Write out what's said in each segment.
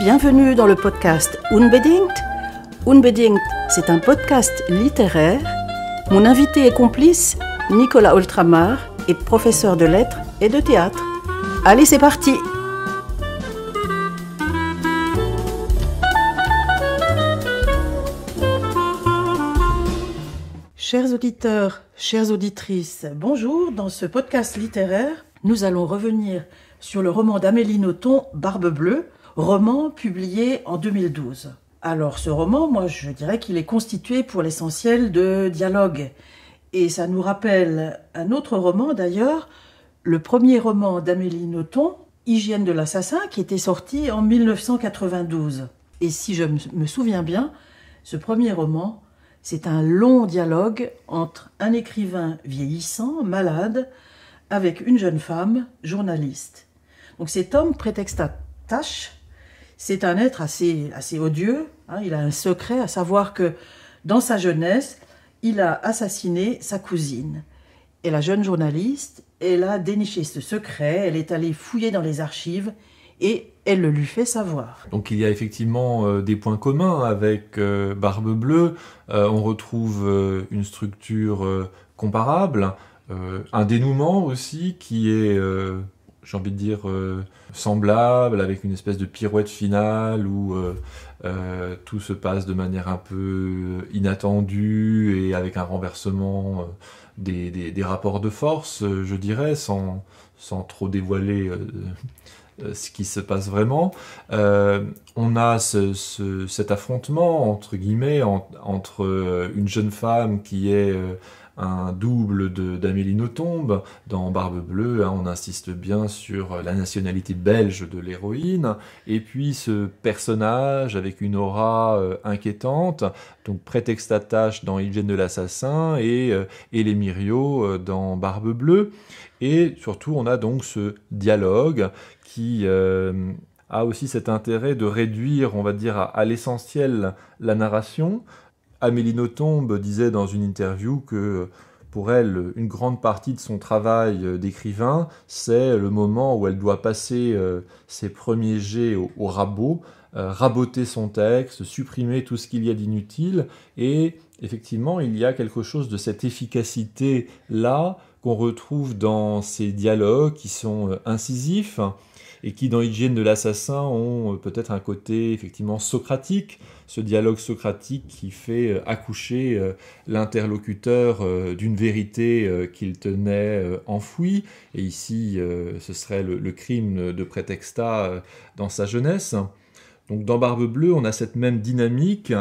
Bienvenue dans le podcast Unbedingt. Unbedingt, c'est un podcast littéraire. Mon invité et complice, Nicolas Ultramar, est professeur de lettres et de théâtre. Allez, c'est parti Chers auditeurs, chères auditrices, bonjour. Dans ce podcast littéraire, nous allons revenir sur le roman d'Amélie Nothomb, Barbe Bleue, roman publié en 2012. Alors ce roman, moi je dirais qu'il est constitué pour l'essentiel de dialogues. Et ça nous rappelle un autre roman d'ailleurs, le premier roman d'Amélie Nothomb, Hygiène de l'assassin, qui était sorti en 1992. Et si je me souviens bien, ce premier roman c'est un long dialogue entre un écrivain vieillissant, malade, avec une jeune femme, journaliste. Donc cet homme prétexte à tâche, c'est un être assez, assez odieux, hein. il a un secret, à savoir que dans sa jeunesse, il a assassiné sa cousine. Et la jeune journaliste, elle a déniché ce secret, elle est allée fouiller dans les archives et elle le lui fait savoir. Donc il y a effectivement euh, des points communs avec euh, Barbe Bleue. Euh, on retrouve une structure comparable, un dénouement aussi qui est, j'ai envie de dire, semblable, avec une espèce de pirouette finale où tout se passe de manière un peu inattendue et avec un renversement des, des, rapports de force, je dirais, sans, sans trop dévoiler euh, ce qui se passe vraiment. Euh, on a cet affrontement, entre guillemets, entre euh, une jeune femme qui est un double d'Amélie Nothomb. Dans Barbe Bleue, hein, on insiste bien sur la nationalité belge de l'héroïne. Et puis ce personnage avec une aura inquiétante, donc prétexte attache dans Hygiène de l'assassin et, et les Myriot dans Barbe Bleue. Et surtout, on a donc ce dialogue qui euh, a aussi cet intérêt de réduire, on va dire, à, l'essentiel la narration. Amélie Nothomb disait dans une interview que pour elle, une grande partie de son travail d'écrivain, c'est le moment où elle doit passer euh, ses premiers jets au, rabot, euh, raboter son texte, supprimer tout ce qu'il y a d'inutile. Et effectivement, il y a quelque chose de cette efficacité-là qu'on retrouve dans ces dialogues qui sont incisifs, et qui dans Hygiène de l'assassin ont euh, peut-être un côté effectivement socratique, ce dialogue socratique qui fait euh, accoucher euh, l'interlocuteur d'une vérité qu'il tenait enfouie, et ici ce serait le, crime de prétexta dans sa jeunesse. Donc dans Barbe Bleue, on a cette même dynamique,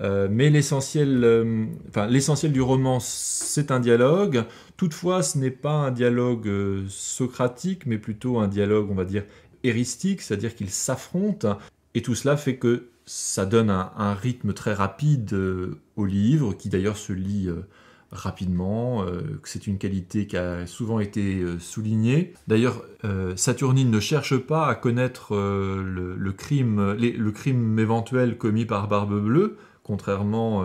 mais l'essentiel, l'essentiel du roman, c'est un dialogue. Toutefois, ce n'est pas un dialogue socratique, mais plutôt un dialogue, on va dire, c'est-à-dire qu'ils s'affrontent, et tout cela fait que ça donne un, rythme très rapide euh, au livre, qui d'ailleurs se lit euh, rapidement, euh, c'est une qualité qui a souvent été soulignée. D'ailleurs, Saturnine ne cherche pas à connaître le, crime, le crime éventuel commis par Barbe Bleue, contrairement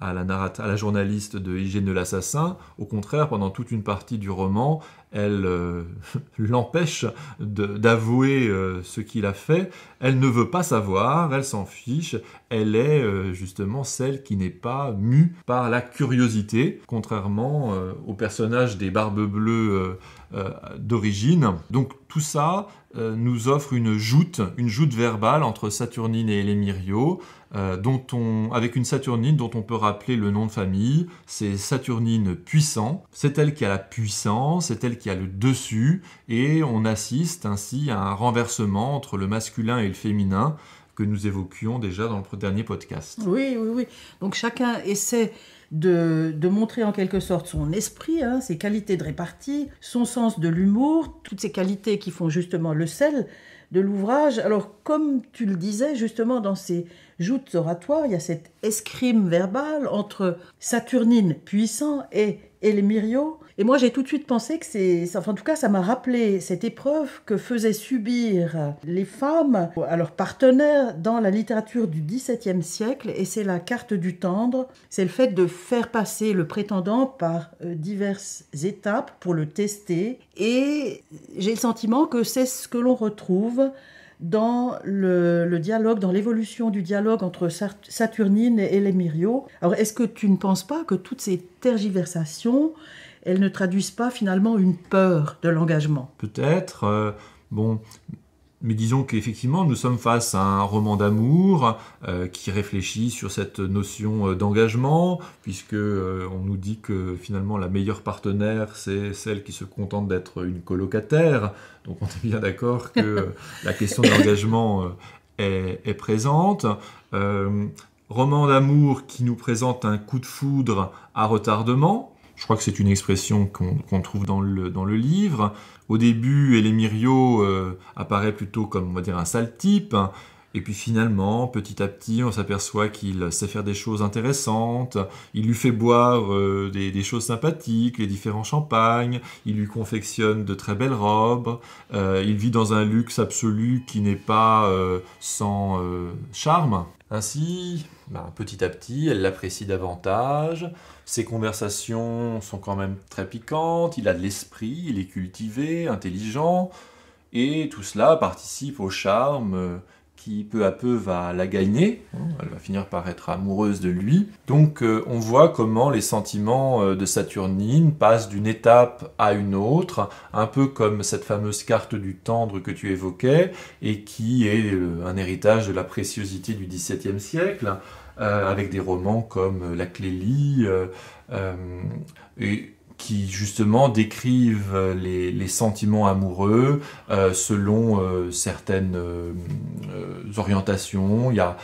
à la, à la journaliste de Hygiène de l'assassin. Au contraire, pendant toute une partie du roman, elle euh, l'empêche d'avouer euh, ce qu'il a fait. Elle ne veut pas savoir, elle s'en fiche. Elle est euh, justement celle qui n'est pas mue par la curiosité, contrairement au personnage des Barbes Bleues d'origine. Donc tout ça nous offre une joute, une joute verbale entre Saturnine et Elémirio, dont on, avec une Saturnine dont on peut rappeler le nom de famille. C'est Saturnine puissant. C'est elle qui a la puissance, c'est elle qui a le dessus, et on assiste ainsi à un renversement entre le masculin et le féminin que nous évoquions déjà dans le dernier podcast. Oui, oui, oui. Donc chacun essaie de, montrer en quelque sorte son esprit, hein, ses qualités de répartie, son sens de l'humour, toutes ces qualités qui font justement le sel de l'ouvrage. Alors, comme tu le disais, justement, dans ces joutes oratoires, il y a cette escrime verbale entre Saturnine puissant et Elmirio. Et moi, j'ai tout de suite pensé que c'est. Enfin, en tout cas, ça m'a rappelé cette épreuve que faisaient subir les femmes à leurs partenaires dans la littérature du XVIIe siècle. Et c'est la carte du tendre. C'est le fait de faire passer le prétendant par euh, diverses étapes pour le tester. Et j'ai le sentiment que c'est ce que l'on retrouve dans le, dialogue, dans l'évolution du dialogue entre Saturnine et Lémirio. Alors, est-ce que tu ne penses pas que toutes ces tergiversations, elles ne traduisent pas finalement une peur de l'engagement Peut-être. Euh, bon, mais disons qu'effectivement, nous sommes face à un roman d'amour euh, qui réfléchit sur cette notion euh, d'engagement, puisque euh, on nous dit que finalement la meilleure partenaire, c'est celle qui se contente d'être une colocataire. Donc on est bien d'accord que la question de l'engagement est, est, présente. roman d'amour qui nous présente un coup de foudre à retardement. Je crois que c'est une expression qu'on trouve dans le, dans le livre. Au début, Elemirio euh, apparaît plutôt comme, on va dire, un sale type. Et puis finalement, petit à petit, on s'aperçoit qu'il sait faire des choses intéressantes. Il lui fait boire euh, des, choses sympathiques, les différents champagnes. Il lui confectionne de très belles robes. Euh, il vit dans un luxe absolu qui n'est pas sans charme. Ainsi, ben, petit à petit, elle l'apprécie davantage. Ses conversations sont quand même très piquantes, il a de l'esprit, il est cultivé, intelligent, et tout cela participe au charme euh, qui peu à peu va la gagner, elle va finir par être amoureuse de lui. Donc euh, on voit comment les sentiments euh, de Saturnine passent d'une étape à une autre, un peu comme cette fameuse carte du tendre que tu évoquais, et qui est un héritage de la préciosité du XVIIe siècle. Euh, avec des romans comme euh, La Clélie, euh, et qui justement décrivent les, sentiments amoureux selon certaines orientations. Il y a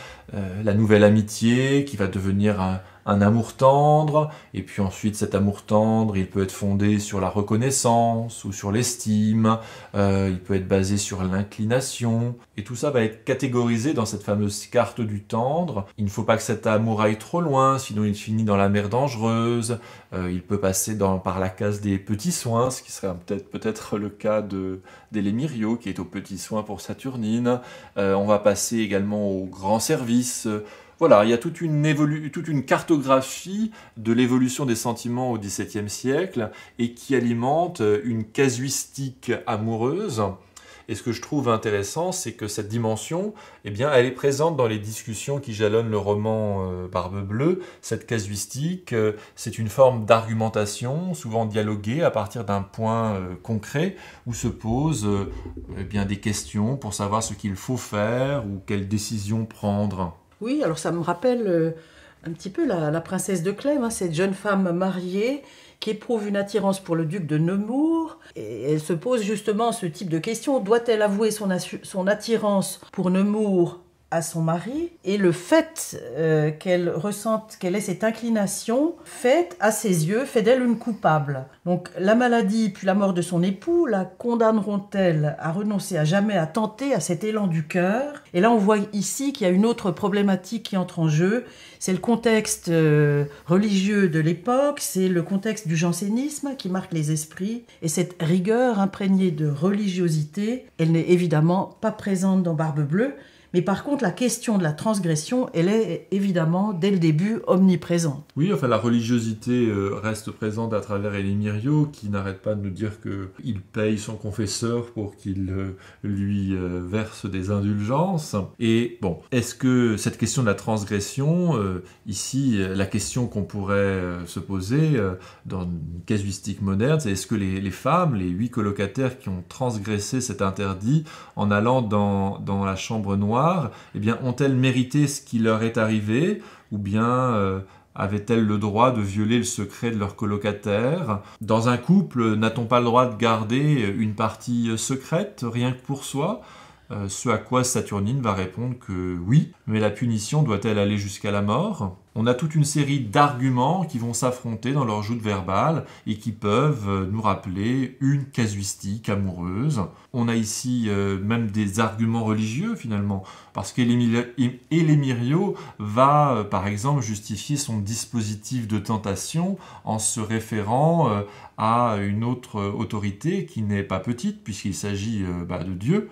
la nouvelle amitié qui va devenir un, un amour tendre, et puis ensuite cet amour tendre, il peut être fondé sur la reconnaissance ou sur l'estime, euh, il peut être basé sur l'inclination, et tout ça va être catégorisé dans cette fameuse carte du tendre. Il ne faut pas que cet amour aille trop loin, sinon il finit dans la mer dangereuse, euh, il peut passer par la case des petits soins, ce qui serait peut-être le cas de d'Elémirio, qui est aux petits soins pour Saturnine. Euh, on va passer également au grand service, voilà, il y a toute une, cartographie de l'évolution des sentiments au XVIIe siècle et qui alimente une casuistique amoureuse. Et ce que je trouve intéressant, c'est que cette dimension, eh bien, elle est présente dans les discussions qui jalonnent le roman euh, Barbe Bleue. Cette casuistique, euh, c'est une forme d'argumentation, souvent dialoguée à partir d'un point euh, concret où se posent eh bien, des questions pour savoir ce qu'il faut faire ou quelle décision prendre. Oui, alors ça me rappelle euh, un petit peu la, princesse de Clèves, hein, cette jeune femme mariée qui éprouve une attirance pour le duc de Nemours. Et elle se pose justement ce type de question. Doit-elle avouer son, son attirance pour Nemours à son mari et le fait euh, qu'elle ressente qu'elle ait cette inclination fait à ses yeux fait d'elle une coupable. Donc la maladie puis la mort de son époux la condamneront-elles à renoncer à jamais à tenter à cet élan du cœur? Et là on voit ici qu'il y a une autre problématique qui entre en jeu, c'est le contexte euh, religieux de l'époque, c'est le contexte du jansénisme qui marque les esprits. Et cette rigueur imprégnée de religiosité, elle n'est évidemment pas présente dans Barbe Bleue mais par contre, la question de la transgression, elle est évidemment, dès le début, omniprésente. Oui, enfin, la religiosité euh, reste présente à travers Elie qui n'arrête pas de nous dire qu'il paye son confesseur pour qu'il euh, lui euh, verse des indulgences. Et bon, est-ce que cette question de la transgression, ici, la question qu'on pourrait se poser dans une casuistique moderne, c'est est-ce que les, les, femmes, les huit colocataires qui ont transgressé cet interdit en allant dans, dans la chambre noire, eh bien, ont-elles mérité ce qui leur est arrivé ou bien euh, avaient-elles le droit de violer le secret de leur colocataire? Dans un couple, n'a-t-on pas le droit de garder une partie secrète, rien que pour soi? Euh, ce à quoi Saturnine va répondre que oui, mais la punition doit-elle aller jusqu'à la mort? On a toute une série d'arguments qui vont s'affronter dans leur joute verbale et qui peuvent euh, nous rappeler une casuistique amoureuse. On a ici euh, même des arguments religieux finalement, parce qu'Elémirio va par exemple justifier son dispositif de tentation en se référant à une autre autorité qui n'est pas petite puisqu'il s'agit bah, de Dieu.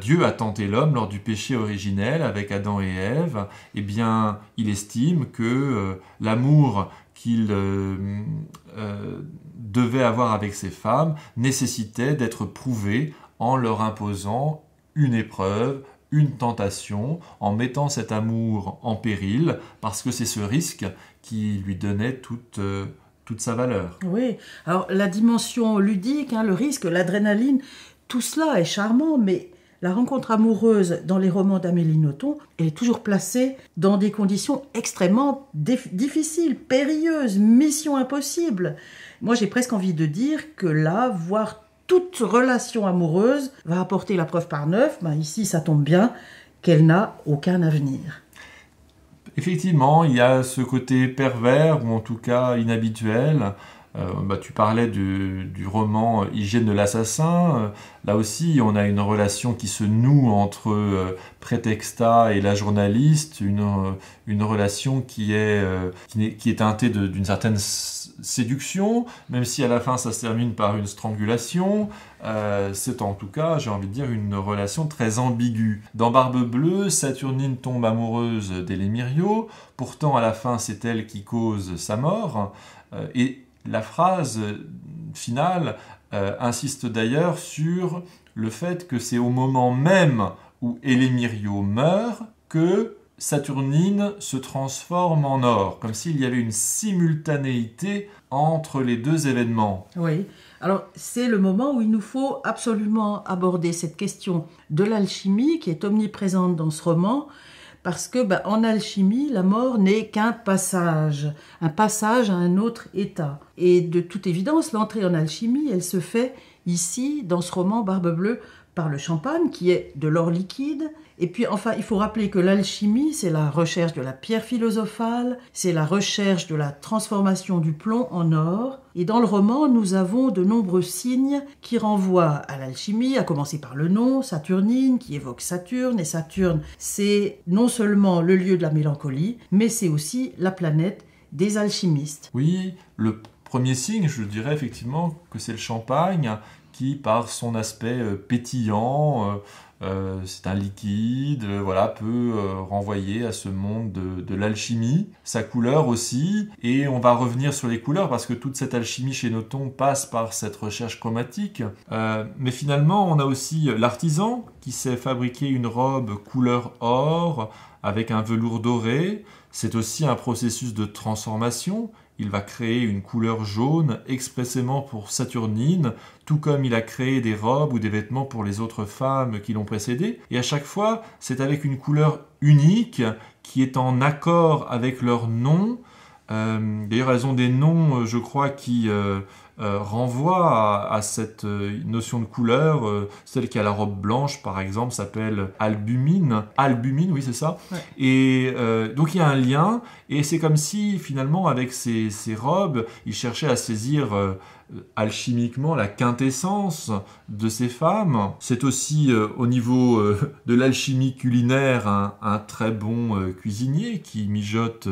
Dieu a tenté l'homme lors du péché originel avec Adam et Ève, eh bien, il estime que euh, l'amour qu'il euh, euh, devait avoir avec ses femmes nécessitait d'être prouvé en leur imposant une épreuve, une tentation, en mettant cet amour en péril, parce que c'est ce risque qui lui donnait toute, toute sa valeur. Oui, alors la dimension ludique, hein, le risque, l'adrénaline, tout cela est charmant, mais la rencontre amoureuse dans les romans d'Amélie Nothomb est toujours placée dans des conditions extrêmement difficiles, périlleuses, mission impossible. Moi, j'ai presque envie de dire que là, voir toute relation amoureuse va apporter la preuve par neuf, ben ici ça tombe bien, qu'elle n'a aucun avenir. Effectivement, il y a ce côté pervers, ou en tout cas inhabituel, bah, tu parlais du, roman Hygiène de l'assassin. Euh, là aussi, on a une relation qui se noue entre euh, Prétexta et la journaliste, une, relation qui est, teintée d'une certaine séduction, même si à la fin ça se termine par une strangulation. c'est en tout cas, j'ai envie de dire, une relation très ambiguë. Dans Barbe Bleue, Saturnine tombe amoureuse d'Elémirio, pourtant à la fin c'est elle qui cause sa mort. et la phrase finale euh, insiste d'ailleurs sur le fait que c'est au moment même où Elémirio meurt que Saturnine se transforme en or, comme s'il y avait une simultanéité entre les deux événements. Oui, alors c'est le moment où il nous faut absolument aborder cette question de l'alchimie qui est omniprésente dans ce roman parce que bah, en alchimie, la mort n'est qu'un passage, un passage à un autre état. Et de toute évidence, l'entrée en alchimie, elle se fait ici, dans ce roman Barbe Bleue, par le champagne, qui est de l'or liquide. Et puis enfin, il faut rappeler que l'alchimie, c'est la recherche de la pierre philosophale, c'est la recherche de la transformation du plomb en or. Et dans le roman, nous avons de nombreux signes qui renvoient à l'alchimie, à commencer par le nom, Saturnine, qui évoque Saturne. Et Saturne, c'est non seulement le lieu de la mélancolie, mais c'est aussi la planète des alchimistes. Oui, le premier signe, je dirais effectivement que c'est le champagne qui, par son aspect euh, pétillant, euh, euh, c'est un liquide, voilà, peut renvoyer à ce monde de, l'alchimie, sa couleur aussi, et on va revenir sur les couleurs parce que toute cette alchimie chez Noton passe par cette recherche chromatique. mais finalement, on a aussi l'artisan qui sait fabriquer une robe couleur or avec un velours doré. C'est aussi un processus de transformation il va créer une couleur jaune expressément pour Saturnine, tout comme il a créé des robes ou des vêtements pour les autres femmes qui l'ont précédé. Et à chaque fois, c'est avec une couleur unique qui est en accord avec leur nom. Euh, d'ailleurs, elles ont des noms, je crois, qui euh, euh, renvoie à, cette euh, notion de couleur. Euh, celle qui a la robe blanche, par exemple, s'appelle albumine. Albumine, oui, c'est ça. Et donc il y a un lien, et c'est comme si finalement, avec ces, robes, il cherchait à saisir alchimiquement la quintessence de ces femmes. C'est aussi au niveau de l'alchimie culinaire un, très bon cuisinier qui mijote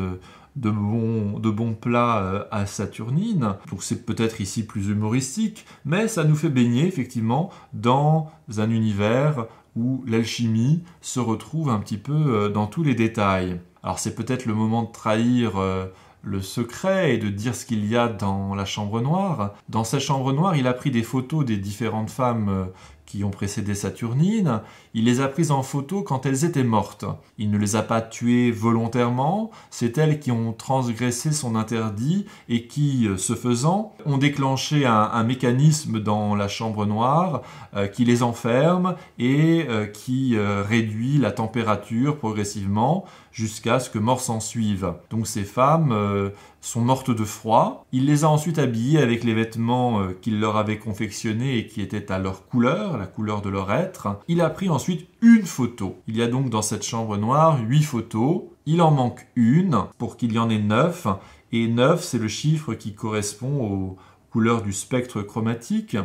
de bons, de plats euh, à Saturnine. Donc c'est peut-être ici plus humoristique, mais ça nous fait baigner effectivement dans un univers où l'alchimie se retrouve un petit peu euh, dans tous les détails. Alors c'est peut-être le moment de trahir euh, le secret et de dire ce qu'il y a dans la chambre noire. Dans cette chambre noire, il a pris des photos des différentes femmes qui ont précédé Saturnine, il les a prises en photo quand elles étaient mortes. Il ne les a pas tuées volontairement, c'est elles qui ont transgressé son interdit et qui, euh, ce faisant, ont déclenché un, mécanisme dans la chambre noire euh, qui les enferme et euh, qui réduit la température progressivement jusqu'à ce que mort s'en suive. Donc ces femmes sont mortes de froid. Il les a ensuite habillées avec les vêtements euh, qu'il leur avait confectionnés et qui étaient à leur couleur, la couleur de leur être. Il a pris ensuite une photo. Il y a donc dans cette chambre noire huit photos. Il en manque une pour qu'il y en ait neuf. Et neuf, c'est le chiffre qui correspond aux couleurs du spectre chromatique.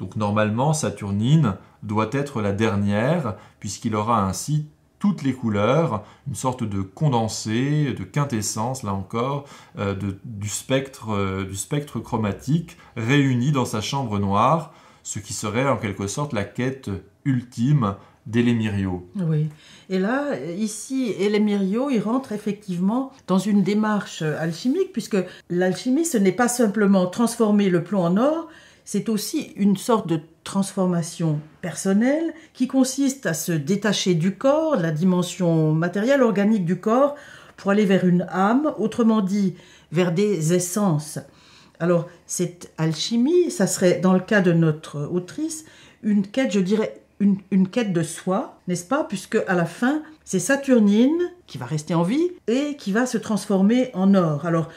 Donc normalement, Saturnine doit être la dernière, puisqu'il aura ainsi toutes les couleurs, une sorte de condensé, de quintessence, là encore, euh, du, spectre, euh, du spectre chromatique réuni dans sa chambre noire, ce qui serait en quelque sorte la quête ultime d'Elémirio. Oui. Et là, ici, Elémirio, il rentre effectivement dans une démarche alchimique, puisque l'alchimie, ce n'est pas simplement transformer le plomb en or, c'est aussi une sorte de transformation personnelle qui consiste à se détacher du corps, de la dimension matérielle, organique du corps, pour aller vers une âme, autrement dit, vers des essences. Alors, cette alchimie, ça serait, dans le cas de notre autrice, une quête, je dirais, une, une quête de soi, n'est-ce pas? Puisque à la fin, c'est Saturnine qui va rester en vie et qui va se transformer en or. Alors,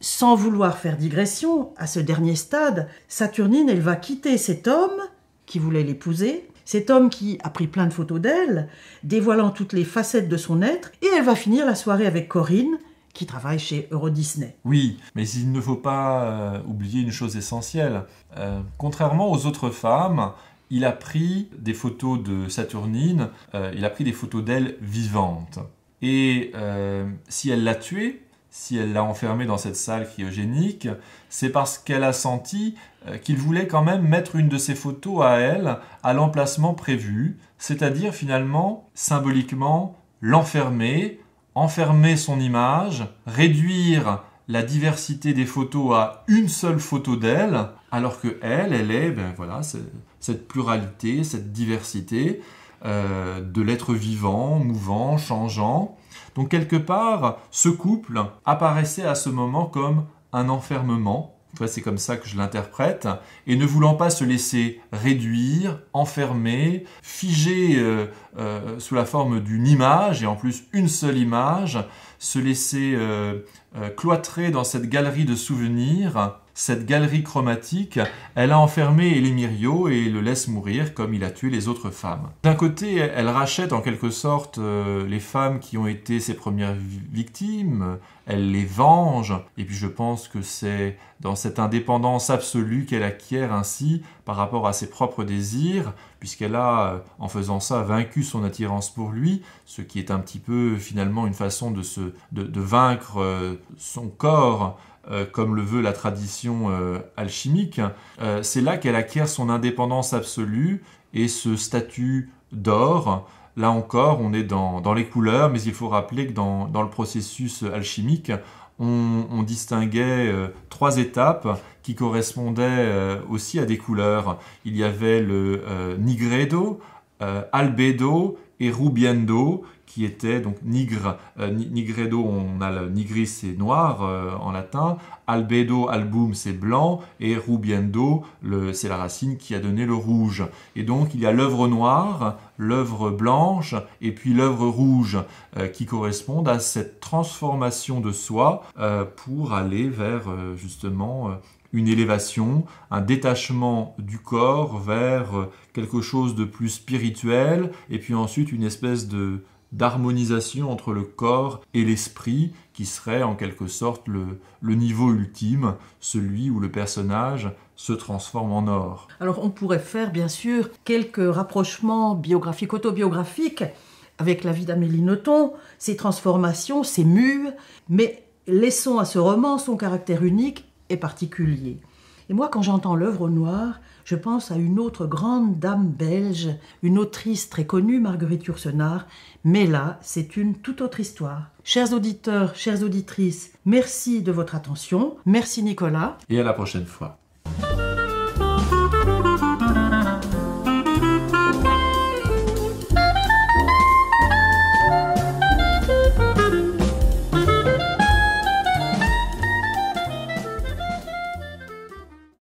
sans vouloir faire digression, à ce dernier stade, Saturnine, elle va quitter cet homme qui voulait l'épouser, cet homme qui a pris plein de photos d'elle, dévoilant toutes les facettes de son être, et elle va finir la soirée avec Corinne, qui travaille chez Euro Disney. Oui, mais il ne faut pas euh, oublier une chose essentielle. Euh, contrairement aux autres femmes, il a pris des photos de Saturnine, euh, il a pris des photos d'elle vivante. Et si elle l'a tuée, si elle l'a enfermée dans cette salle cryogénique, c'est parce qu'elle a senti euh, qu'il voulait quand même mettre une de ses photos à elle à l'emplacement prévu, c'est-à-dire finalement, symboliquement, l'enfermer, enfermer son image, réduire la diversité des photos à une seule photo d'elle, alors que elle, elle est, ben voilà, cette pluralité, cette diversité euh, de l'être vivant, mouvant, changeant. Donc quelque part, ce couple apparaissait à ce moment comme un enfermement. C'est comme ça que je l'interprète. Et ne voulant pas se laisser réduire, enfermer, figer euh, euh, sous la forme d'une image, et en plus une seule image, se laisser euh, cloîtrer dans cette galerie de souvenirs, cette galerie chromatique, elle a enfermé Elimirio et le laisse mourir comme il a tué les autres femmes. D'un côté, elle rachète en quelque sorte euh, les femmes qui ont été ses premières victimes, elle les venge, et puis je pense que c'est dans cette indépendance absolue qu'elle acquiert ainsi par rapport à ses propres désirs, puisqu'elle a, euh, en faisant ça, vaincu son attirance pour lui, ce qui est un petit peu finalement une façon de, se, de, vaincre euh, son corps comme le veut la tradition euh, alchimique, euh, c'est là qu'elle acquiert son indépendance absolue et ce statut d'or. Là encore, on est dans, les couleurs, mais il faut rappeler que dans, le processus alchimique, on, distinguait trois étapes qui correspondaient aussi à des couleurs. Il y avait le nigredo, albedo et rubiendo, qui était donc nigre, euh, nigredo, on a le nigris c'est noir euh, en latin, albedo, album c'est blanc, et rubiendo c'est la racine qui a donné le rouge. Et donc il y a l'œuvre noire, l'œuvre blanche, et puis l'œuvre rouge, euh, qui correspondent à cette transformation de soi pour aller vers justement une élévation, un détachement du corps vers quelque chose de plus spirituel, et puis ensuite une espèce de d'harmonisation entre le corps et l'esprit qui serait en quelque sorte le, niveau ultime, celui où le personnage se transforme en or. Alors on pourrait faire bien sûr quelques rapprochements biographiques, autobiographiques avec la vie d'Amélie Nothomb, ses transformations, ses mues, mais laissons à ce roman son caractère unique et particulier. Et moi, quand j'entends l'œuvre au noir, je pense à une autre grande dame belge, une autrice très connue, Marguerite Yourcenar, mais là, c'est une toute autre histoire. Chers auditeurs, chères auditrices, merci de votre attention. Merci Nicolas. Et à la prochaine fois.